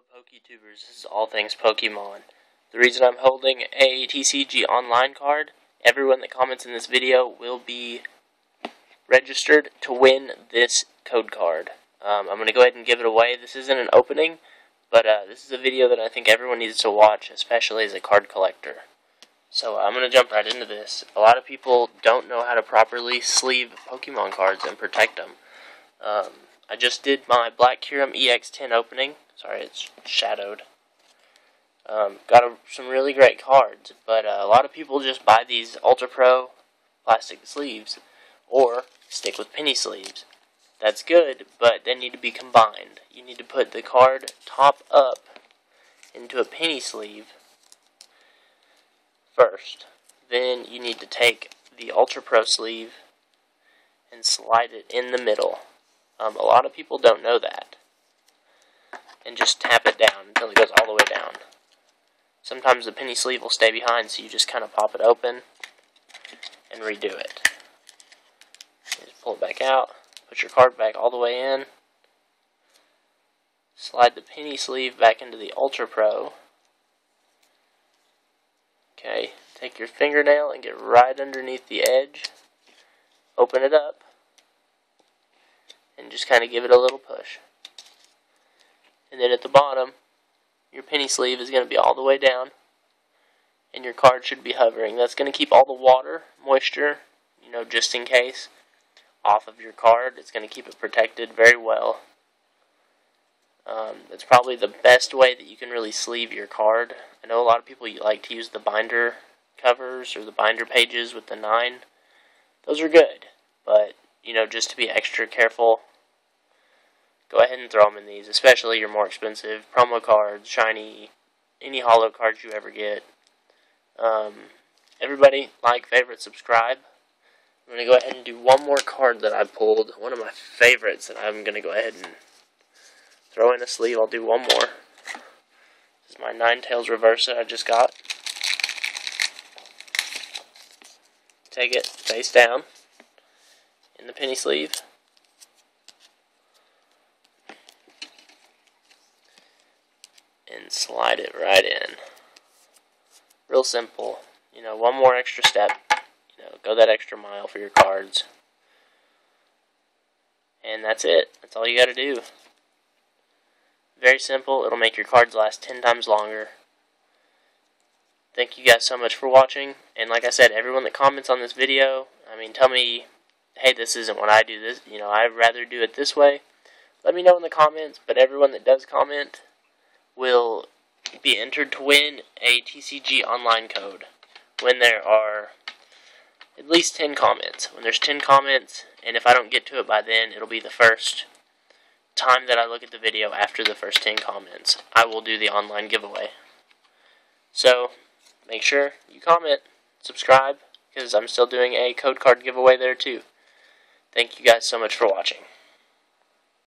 PokeTubers, this is All Things Pokemon. The reason I'm holding a TCG Online card, everyone that comments in this video will be registered to win this code card. Um, I'm going to go ahead and give it away. This isn't an opening, but uh, this is a video that I think everyone needs to watch, especially as a card collector. So uh, I'm going to jump right into this. A lot of people don't know how to properly sleeve Pokemon cards and protect them. Um, I just did my Black Kyurem EX Tin opening. Sorry, it's shadowed. Um, got a, some really great cards, but uh, a lot of people just buy these Ultra Pro plastic sleeves or stick with penny sleeves. That's good, but they need to be combined. You need to put the card top up into a penny sleeve first. Then you need to take the Ultra Pro sleeve and slide it in the middle. Um, a lot of people don't know that. And just tap it down until it goes all the way down. Sometimes the penny sleeve will stay behind, so you just kind of pop it open and redo it. Just pull it back out, put your card back all the way in, slide the penny sleeve back into the Ultra Pro. Okay, take your fingernail and get right underneath the edge, open it up, and just kind of give it a little push. And then at the bottom, your penny sleeve is going to be all the way down, and your card should be hovering. That's going to keep all the water, moisture, you know, just in case, off of your card. It's going to keep it protected very well. Um, it's probably the best way that you can really sleeve your card. I know a lot of people like to use the binder covers or the binder pages with the 9. Those are good, but, you know, just to be extra careful, go ahead and throw them in these, especially your more expensive promo cards, shiny, any holo cards you ever get. Um, everybody, like, favorite, subscribe. I'm going to go ahead and do one more card that I pulled, one of my favorites that I'm going to go ahead and throw in a sleeve. I'll do one more. This is my Ninetales Reversa I just got. Take it face down in the penny sleeve. Slide it right in. Real simple. You know, one more extra step. You know, go that extra mile for your cards. And that's it. That's all you got to do. Very simple. It'll make your cards last 10 times longer. Thank you guys so much for watching. And like I said, everyone that comments on this video, I mean, tell me, hey, this isn't what I do. This, you know, I'd rather do it this way. Let me know in the comments. But everyone that does comment, will be entered to win a TCG online code when there are at least 10 comments. When there's 10 comments, and if I don't get to it by then, it'll be the first time that I look at the video after the first 10 comments. I will do the online giveaway. So, make sure you comment, subscribe, because I'm still doing a code card giveaway there too. Thank you guys so much for watching.